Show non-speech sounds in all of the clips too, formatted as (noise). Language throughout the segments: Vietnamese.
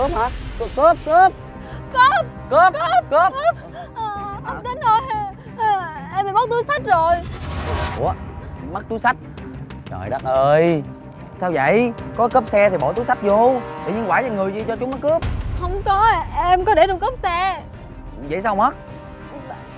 cướp hả? Cướp cướp cướp cướp cướp cướp ờ, anh tính ơi ờ, em bị mất túi sách rồi. Ủa mất túi sách trời đất ơi sao vậy? Có cướp xe thì bỏ túi sách vô. Tự nhiên quả cho người gì cho chúng nó cướp? Không có em có để trong cốp xe. Vậy sao mất?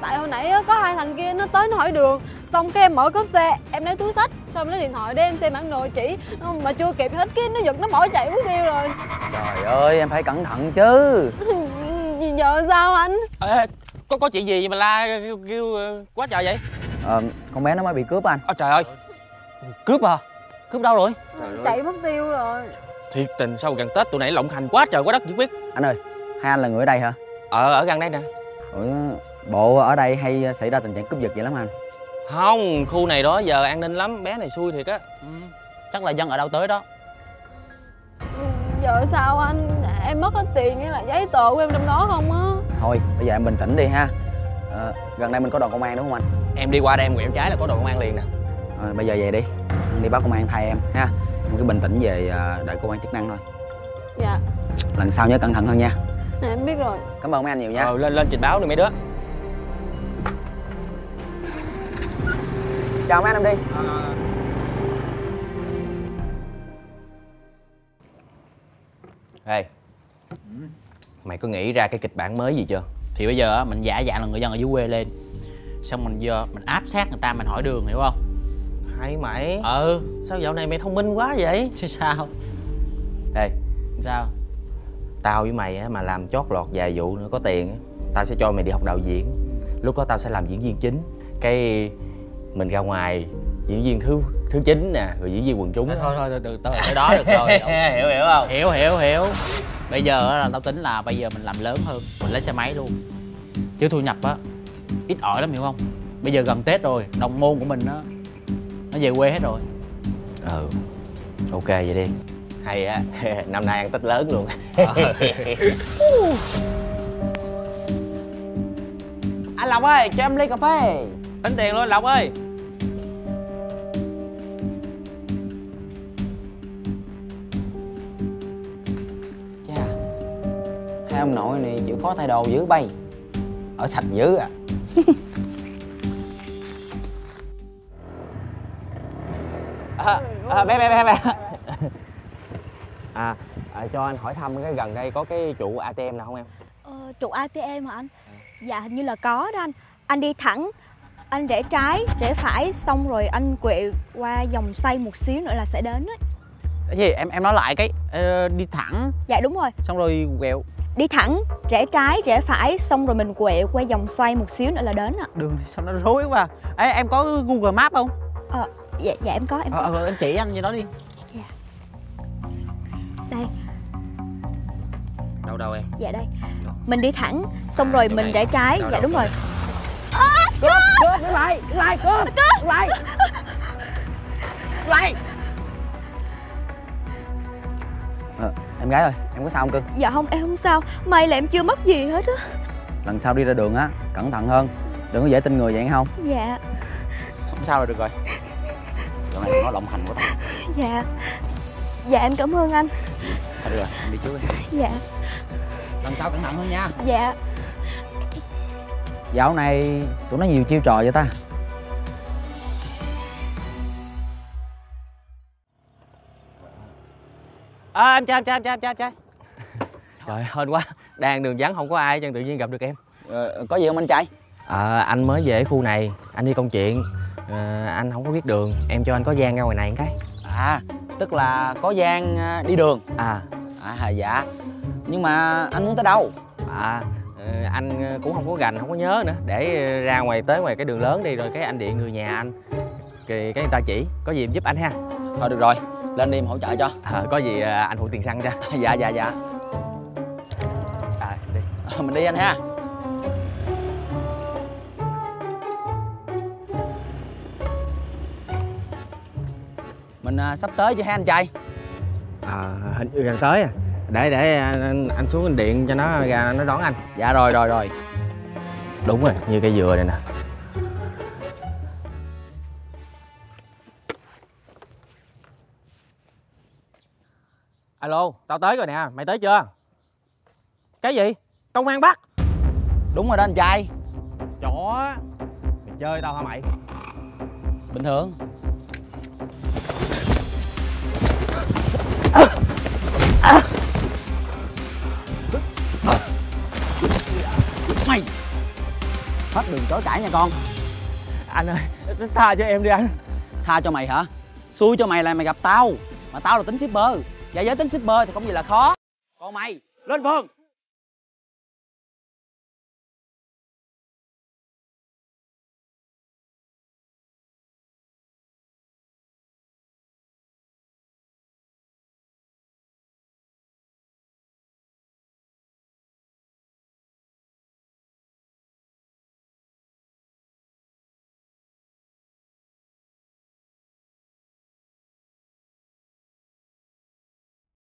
Tại hồi nãy có hai thằng kia nó tới nó hỏi đường xong cái em mở cốp xe em lấy túi sách xong lấy điện thoại để em xem bản đồ chỉ. Mà chưa kịp hết cái nó giật nó bỏ chạy mất tiêu rồi. Trời ơi em phải cẩn thận chứ. (laughs) Giờ sao anh? Ê, có có chuyện gì mà la kêu, kêu ờ, quá trời vậy? Ờ con bé nó mới bị cướp anh. Ôi trời ơi. Cướp à cướp đâu rồi? Chạy mất tiêu rồi. Thiệt tình sau gần tết tụi này lộng hành quá trời quá đất chỉ biết anh ơi hai anh là người ở đây hả? Ờ ở gần đây nè. Ủa, bộ ở đây hay xảy ra tình trạng cướp giật vậy lắm anh không khu này đó giờ an ninh lắm bé này xui thiệt á. Ừ, chắc là dân ở đâu tới đó. Giờ sao anh? Em mất hết tiền hay là giấy tờ của em trong đó không á? Thôi bây giờ em bình tĩnh đi ha. Ờ, gần đây mình có đoàn công an đúng không anh? Em đi qua đây em quẹo trái là có đội công an liền nè. Ờ, bây giờ về đi. Đi báo công an thay em ha. Em cứ bình tĩnh về à, đợi công an chức năng thôi. Dạ. Lần sau nhớ cẩn thận hơn nha. Em biết rồi. Cảm ơn mấy anh nhiều nha. Ờ lên lên trình báo đi mấy đứa chào mấy anh em đi. Ê mày có nghĩ ra cái kịch bản mới gì chưa? Thì bây giờ á, mình giả dạng là người dân ở dưới quê lên. Xong mình giờ mình áp sát người ta mình hỏi đường hiểu không? Hay mày. Ừ. Sao dạo này mày thông minh quá vậy? (laughs) Chứ sao? Ê. Sao? Tao với mày á mà làm chót lọt vài vụ nữa có tiền á tao sẽ cho mày đi học đạo diễn. Lúc đó tao sẽ làm diễn viên chính. Cái mình ra ngoài diễn viên thứ thứ chín nè rồi diễn viên quần chúng. Thôi thôi thôi từ tới đó được rồi. (laughs) Hiểu hiểu không? Hiểu hiểu hiểu. Bây giờ á là tao tính là bây giờ mình làm lớn hơn mình lấy xe máy luôn. Chứ thu nhập á ít ỏi lắm hiểu không? Bây giờ gần tết rồi đồng môn của mình á nó về quê hết rồi. Ừ ok vậy đi. Hay á (laughs) năm nay ăn tết lớn luôn. (laughs) Anh lộc ơi cho em ly cà phê. Tính tiền luôn lộc ơi hai ông nội này chịu khó thay đồ dữ bay. Ở sạch dữ à. (laughs) À, à, bé bé bé bé. À, à cho anh hỏi thăm cái gần đây có cái trụ atm nào không em? Ờ, trụ ATM hả anh? Dạ hình như là có đó anh. Anh đi thẳng, anh rẽ trái, rẽ phải Xong rồi anh quẹo qua dòng xoay một xíu nữa là sẽ đến á cái gì? Em em nói lại cái đi thẳng. Dạ đúng rồi. Xong rồi quẹo. Đi thẳng, rẽ trái, rẽ phải Xong rồi mình quẹo qua dòng xoay một xíu nữa là đến ạ. Đường thì sao nó rối quá Ê, em có google map không? Ờ, dạ, dạ em có, em có. ờ, ờ, em chỉ anh như đó đi. Đây, đâu đâu em? Dạ đây. Mình đi thẳng, xong rồi chỗ mình này. rẽ trái. Đâu, Dạ đâu, đúng rồi. cướp đứng lại lại cướp lại Lại em gái ơi em có sao không cưng? Dạ không, em không sao. May là em chưa mất gì hết á. Lần sau đi ra đường á cẩn thận hơn. Đừng có dễ tin người vậy nghe không? Dạ, không sao là được rồi. Chỗ này nó lộng hành quá. Ta dạ. Dạ em cảm ơn anh. Thôi được rồi em đi trước đi. Dạ, lần sau cẩn thận hơn nha. Dạ. Dạo này tụi nó nhiều chiêu trò vậy ta à, em trai em trai em trai em trai em (laughs) trời hên quá. Đang đường vắng không có ai chân tự nhiên gặp được em. Ờ, có gì không anh trai? À, anh mới về khu này anh đi công chuyện. À, anh không có biết đường em cho anh có gian ra ngoài này một cái. À tức là có gian đi đường. À. À dạ. Nhưng mà anh muốn tới đâu? À anh cũng không có gành không có nhớ nữa. Để ra ngoài tới ngoài cái đường lớn đi rồi cái anh điện người nhà anh. Cái cái người ta chỉ có gì em giúp anh ha. Thôi được rồi lên đi em hỗ trợ cho. À, có gì à, anh phụ tiền xăng cho. (laughs) Dạ dạ dạ. À, đi. Ờ, mình đi anh ha. Mình à, sắp tới chưa hả anh trai? À, hình như gần tới à. Để để anh, anh xuống anh điện cho nó ra nó đón anh. Dạ rồi rồi rồi. Đúng rồi như cây dừa này nè alo tao tới rồi nè mày tới chưa? Cái gì? Công an bắt. Đúng rồi đó anh trai. Chó mày chơi tao hả mày? Bình thường. Mày. Hết đường chối cãi nha con. Anh ơi tha cho em đi anh. Tha cho mày hả? Xui cho mày là mày gặp tao. Mà tao là tính shipper và giới tính shipper thì không gì là khó. Còn mày lên phường